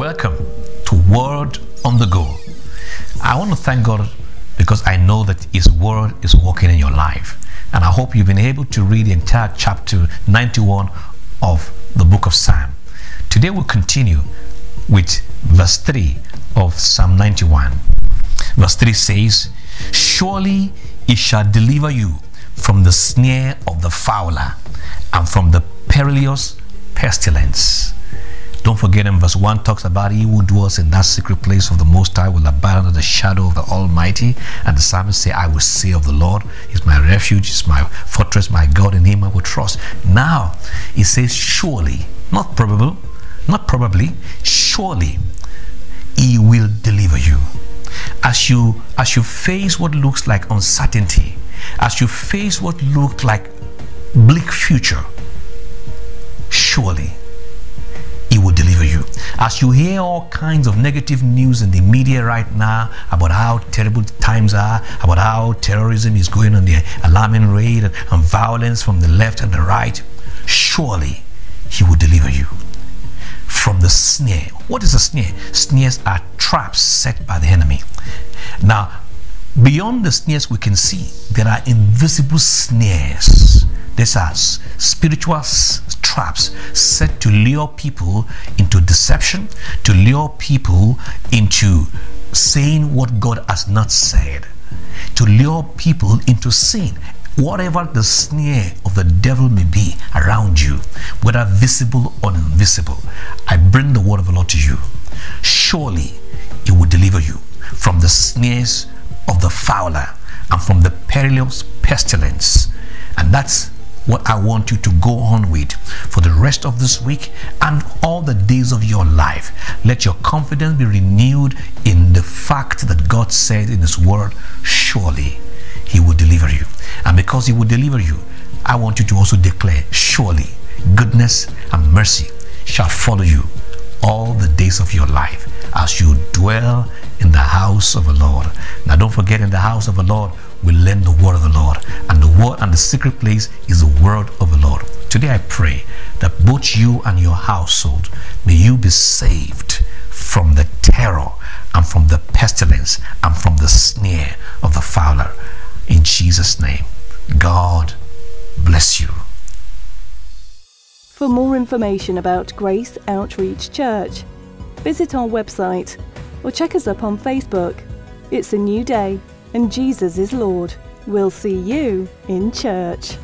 Welcome to Word on the Go. I want to thank God because I know that His Word is working in your life. And I hope you've been able to read the entire chapter 91 of the book of Psalm. Today we'll continue with verse 3 of Psalm 91. Verse 3 says, Surely he shall deliver you from the snare of the fowler and from the perilous pestilence. Don't forget in verse 1 talks about he who dwells in that secret place of the Most High will abide under the shadow of the Almighty. And the psalmist say, I will say of the Lord, He's my refuge, He's my fortress, my God, in Him I will trust. Now, he says, surely, not probable, not probably, surely, He will deliver you. As you as you face what looks like uncertainty, as you face what looked like bleak future, surely As you hear all kinds of negative news in the media right now about how terrible times are, about how terrorism is going on the alarming rate and, and violence from the left and the right, surely he will deliver you from the snare. What is a snare? Snares are traps set by the enemy. Now, beyond the snares we can see, there are invisible snares. These are spiritual traps set to lure people into deception, to lure people into saying what God has not said, to lure people into sin. Whatever the snare of the devil may be around you, whether visible or invisible, I bring the word of the Lord to you. Surely it will deliver you from the snares of the fowler and from the perilous pestilence. And that's what I want you to go on with for the rest of this week and all the days of your life. Let your confidence be renewed in the fact that God said in His Word, surely He will deliver you. And because He will deliver you, I want you to also declare, surely goodness and mercy shall follow you all the days of your life as you dwell in the house of the Lord. Now, don't forget, in the house of the Lord, we learn the word of the Lord. And the word and the secret place is the word of the Lord. Today, I pray that both you and your household may you be saved from the terror and from the pestilence and from the snare of the fowler. In Jesus' name, God bless you. For more information about Grace Outreach Church, visit our website or check us up on Facebook. It's a new day and Jesus is Lord. We'll see you in church.